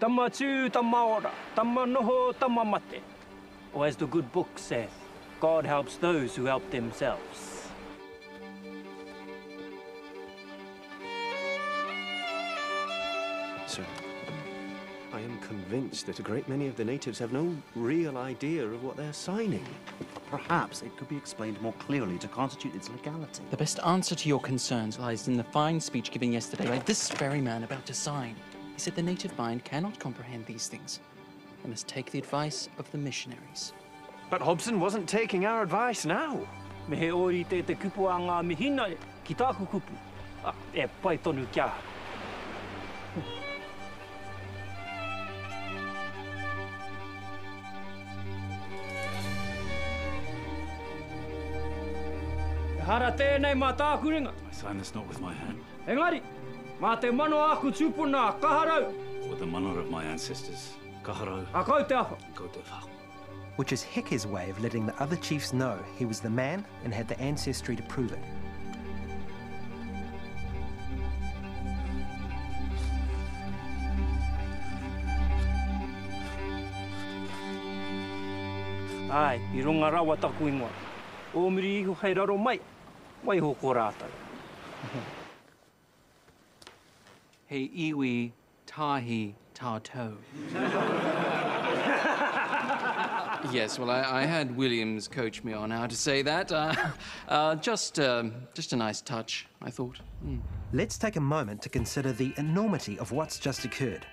Tama tū, tama ora, tama noho, tama mate. Or as the good book saith, God helps those who help themselves. Sir, I am convinced that a great many of the natives have no real idea of what they're signing. Perhaps it could be explained more clearly to constitute its legality. The best answer to your concerns lies in the fine speech given yesterday by this very man about to sign. He said the native mind cannot comprehend these things. and must take the advice of the missionaries. But Hobson wasn't taking our advice now. Me he ori te te kupu a ngā mihina ki tāku kupu. Ah, e pai tonu kia. Hara tēnei mā tāku ringa. Sign this not with my hand, Engari, mā te mano aku tūpuna kaharau, with the manor of my ancestors. Kaharau, a kau te awha. go te whako. which is Hike's way of letting the other chiefs know he was the man and had the ancestry to prove it. Ai, i runga rawa taku ingoa. O miri iho hei raro mai, mai ho ko rātou. He iwi tahi tato. yes, well, I, I had Williams coach me on how to say that. Uh, uh, just, um, just a nice touch, I thought. Hmm. Let's take a moment to consider the enormity of what's just occurred.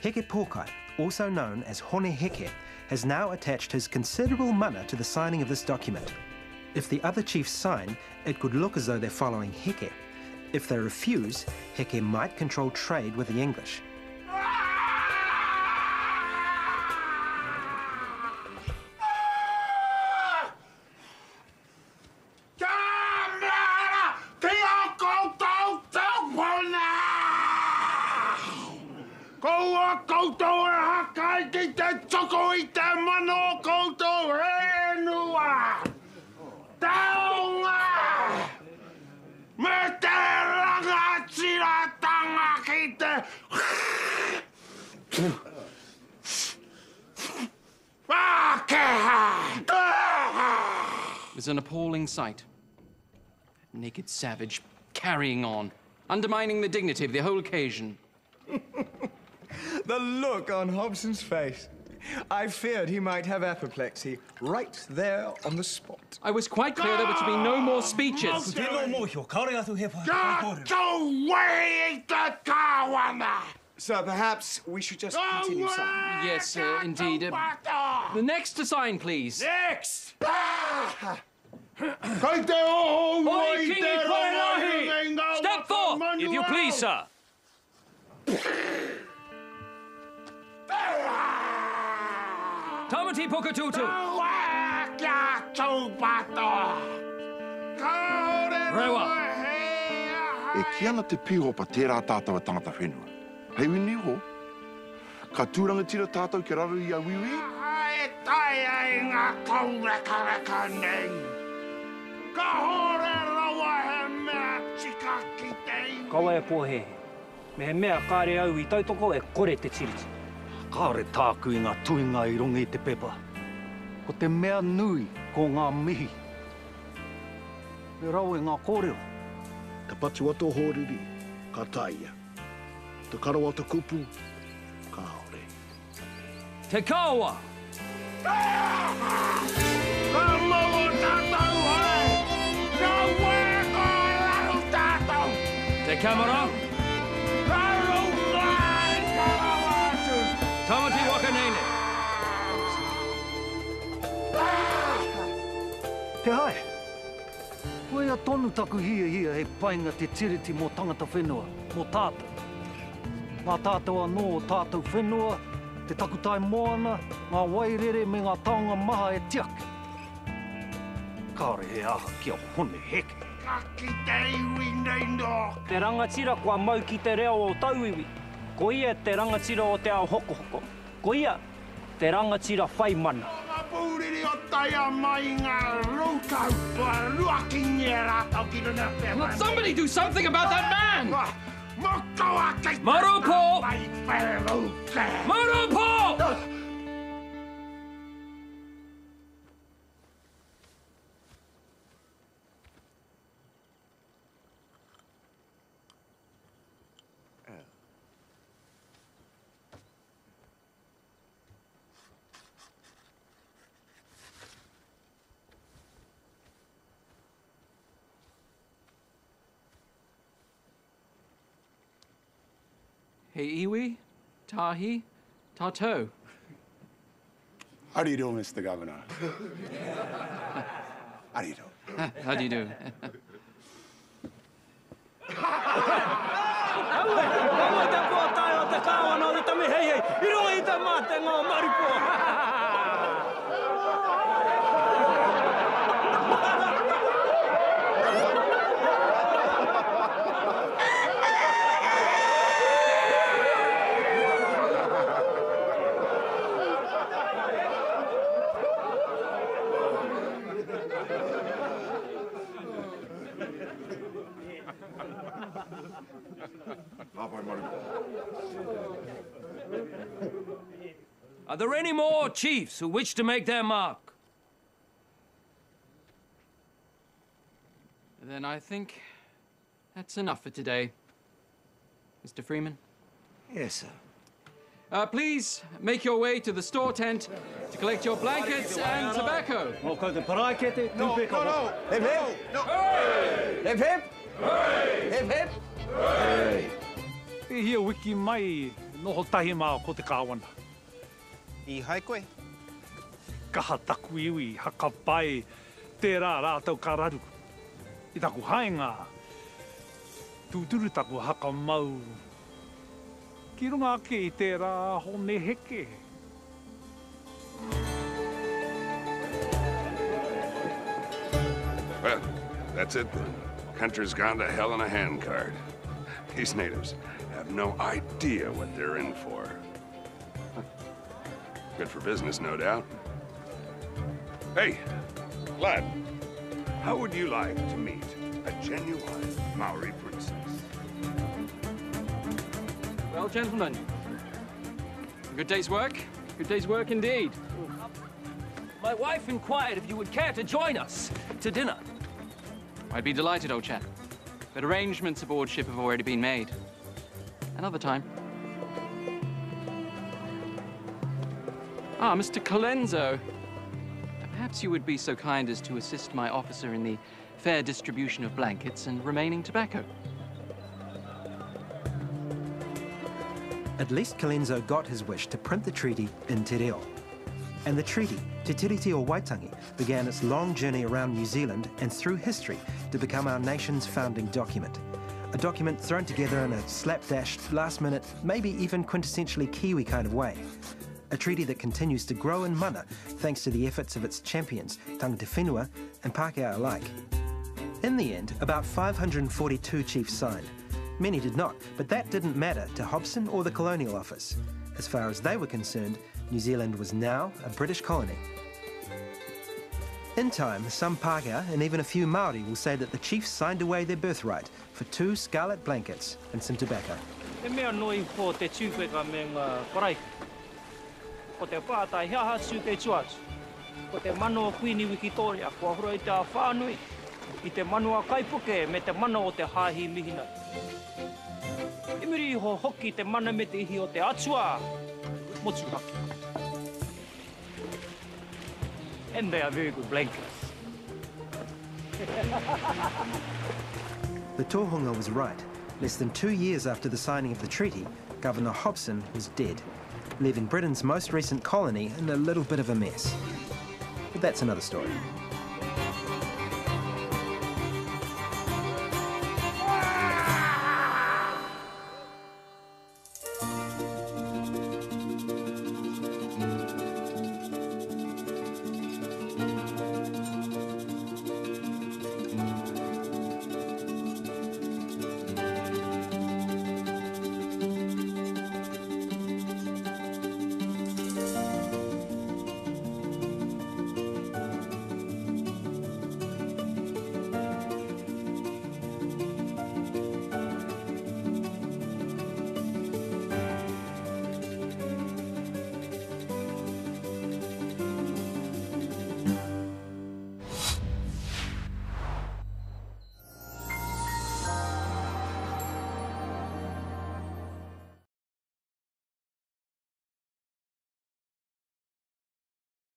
Heke Pokai, also known as Hone Heke, has now attached his considerable mana to the signing of this document. If the other chiefs sign, it could look as though they're following Heke. If they refuse, Heke might control trade with the English. Akeha! It was an appalling sight. A naked savage carrying on, undermining the dignity of the whole occasion. The look on Hobson's face. I feared he might have apoplexy right there on the spot. I was quite clear there were to be no more speeches. Gato wei i te kāwana! Sir, perhaps we should just continue signing. Yes, uh, indeed. Uh, the next to sign, please. Next! Kei te oho Oi, wai Kingi te Koelahi! ronga Step forth, if you please, sir. Tamati Pokatutu. Wā kia tūpato! Kaore Rewa. E ki ana te pihopa tērā tātou a tangata whenua. Hei wini ho, ka tūranga tira tātou ki raru i a wiwi, E tai ai ngā kaureka reka nei. Ka hore rawa he mea tika ki te iwi. Kawa e pōhehe. Me he mea kāre au i tautoko e kore te tiriti. Kāre tāku i ngā tuinga i runga i te pepa. Ko te mea nui ko ngā mihi. E rau e ngā kōrero. Te patu ato hōriri, ka taia. Te karo ata kupu, ka haore. Te kāua! Ka maua tātou hoi! Ka wē ko raru tātou! Te kamera! Ka rungai ka rawatu! Tamati Wakanene! Te hae. Koe a tonu taku hia hia he painga te tiriti mō tangata whenua, mō tātou. Ngā tātou anō o tātou whenua, te takutai moana, ngā wairere me ngā taonga maha e tiaki. Kāre he aha kia hone heke. Ka ki te iwi nei no! Te rangatira kua mau ki te reo o tauiwi. Ko ia te rangatira o te ao hoko hoko. Ko ia te rangatira whai mana. Ngā pūriri o tai a mai ngā rūkau pa ruaki nye rātau ki runa pe Will somebody do something about that man? Mokoa kei Maropo! Mai peru Hey, iwi, tahi, tato. How do you do, Mr. Governor? How do you do? How do you do? Amo te po tai o te kawa te tami hei hei. Iro i te mate ngō maripo. Are there any more chiefs who wish to make their mark? Then I think that's enough for today. Mr. Freeman? Yes, sir. Uh, please make your way to the store tent to collect your blankets and tobacco. Mō kau te parae ke te tūpeka. No, no, Hip hip! No! Hip E hia wiki mai noho tahi mā ko te kāwana. I hai koe. Kaha taku iwi, haka pai, tērā rātau kararu. I taku haenga, tūturu taku haka mau. Ki runga ake i tērā hone heke. Well, that's it then. Country's gone to hell in a handcart. These natives have no idea what they're in for. Good for business, no doubt. Hey, lad, how would you like to meet a genuine Maori princess? Well, gentlemen, good day's work. Good day's work indeed. My wife inquired if you would care to join us to dinner. I'd be delighted, old chap. But arrangements aboard ship have already been made. Another time. Ah, Mr. Colenso. Perhaps you would be so kind as to assist my officer in the fair distribution of blankets and remaining tobacco. At least Colenso got his wish to print the treaty in Te Reo. And the treaty, Te Tiriti o Waitangi, began its long journey around New Zealand and through history to become our nation's founding document. A document thrown together in a slapdash, last minute, maybe even quintessentially Kiwi kind of way. A treaty that continues to grow in mana thanks to the efforts of its champions, Tangata Whenua and Pākehā alike. In the end, about 542 chiefs signed. Many did not, but that didn't matter to Hobson or the Colonial Office. As far as they were concerned, New Zealand was now a British colony. In time, some Pākehā and even a few Māori will say that the chiefs signed away their birthright for two scarlet blankets and some tobacco. E mea noi ko te tūpeka me ngā paraiki. Ko te pātai hea hatsu te tuatu. Ko te mano o Queen Wikitoria, kua hura i te whānui. I te mano a Kaipuke me te mano o te hāhi mihina. Imiri ho hoki te mana me te ihi o te atua. Motu. And they are very good blankets. The Tohunga was right. Less than two years after the signing of the treaty, Governor Hobson was dead, leaving Britain's most recent colony in a little bit of a mess. But that's another story.